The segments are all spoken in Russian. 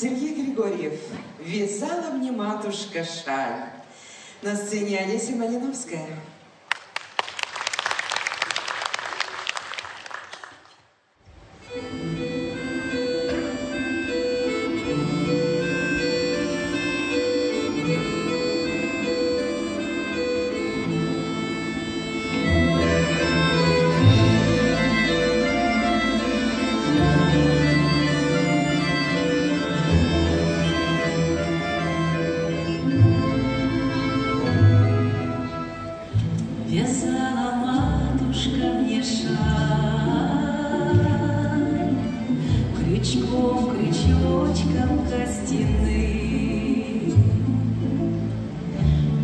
Сергей Григорьев. Вязала мне матушка шаль. На сцене Олеся Малиновская. стены,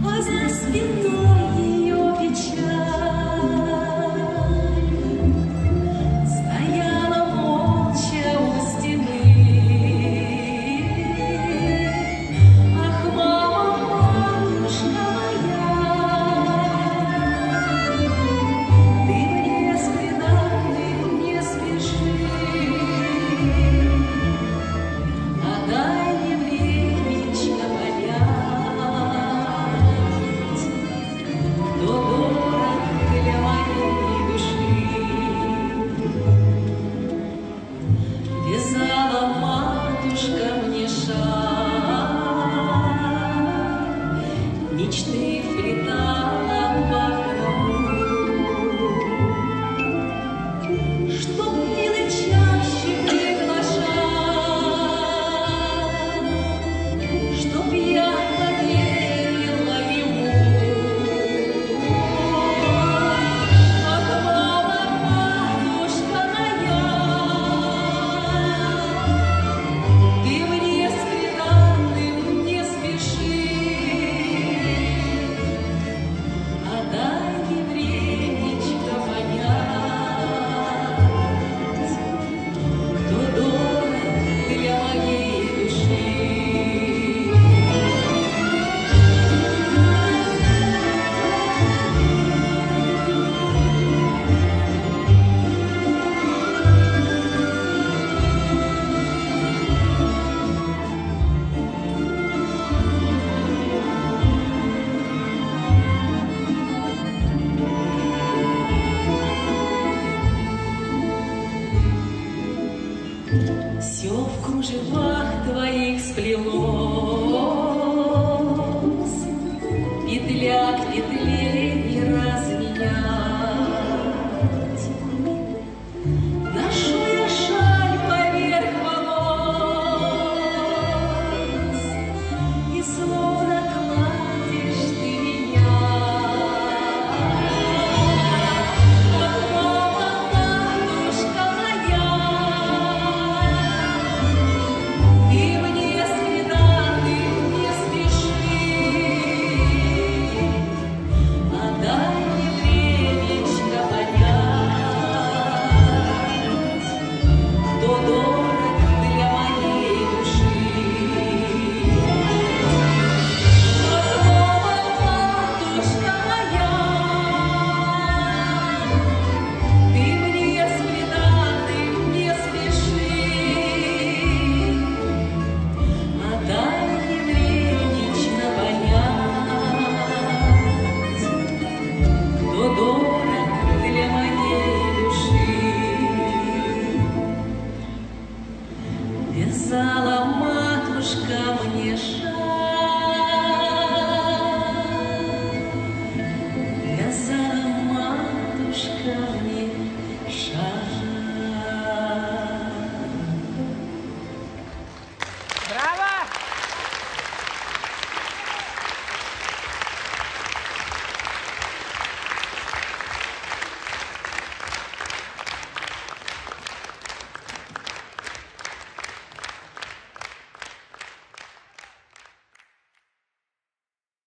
а за спиной ее печаль. each. Все в кружевах твоих сплелось, Петля к петле сказала матушка мне жаль.